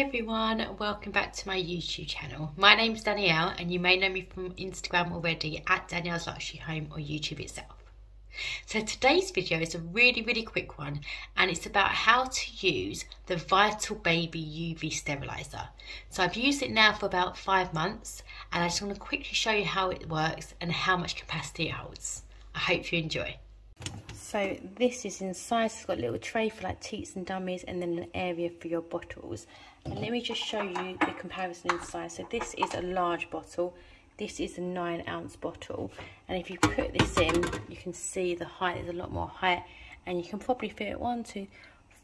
Everyone, welcome back to my YouTube channel. My name is Danielle and you may know me from Instagram already at Danielle's Luxury Home or YouTube itself. So today's video is a really really quick one and it's about how to use the Vital Baby UV Sterilizer. So I've used it now for about five months and I just want to quickly show you how it works and how much capacity it holds. I hope you enjoy. So this is inside, it's got a little tray for like teats and dummies and then an area for your bottles. And let me just show you the comparison inside. So this is a large bottle, this is a nine ounce bottle. And if you put this in, you can see the height, there's a lot more height. And you can probably fit one, two,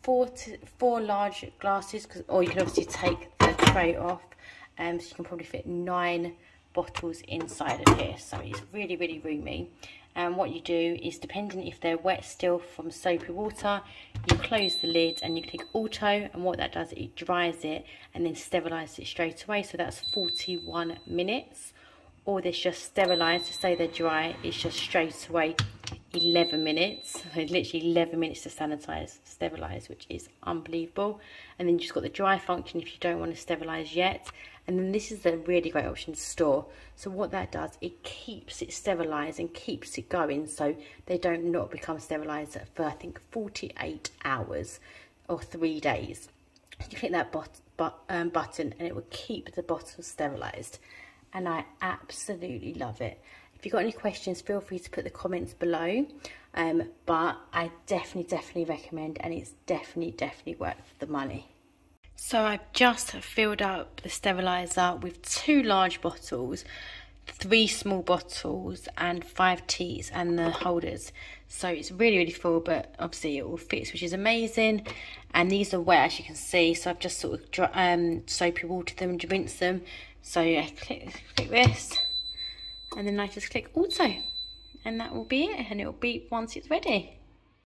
four, to, four large glasses, or you can obviously take the tray off. Um, so you can probably fit nine bottles inside of here. So it's really, really roomy. And what you do is depending if they're wet still from soapy water you close the lid and you click auto and what that does it dries it and then sterilizes it straight away. So that's 41 minutes. Or this just sterilized to say they're dry it's just straight away 11 minutes. Literally 11 minutes to sanitize sterilize which is unbelievable. And then you just got the dry function if you don't want to sterilize yet. And then this is a really great option to store. So what that does it keeps it sterilized and keeps it going. So they don't not become sterilized for I think 48 hours or three days. You click that bot, bot, um, button and it will keep the bottle sterilized. And I absolutely love it if you've got any questions feel free to put the comments below um, but I definitely definitely recommend and it's definitely definitely worth the money so I've just filled up the sterilizer with two large bottles, three small bottles and five teats and the holders. So it's really, really full, but obviously it all fits, which is amazing. And these are wet, as you can see. So I've just sort of um, soapy watered them and rinsed them. So yeah, click, click this and then I just click auto and that will be it and it will beep once it's ready.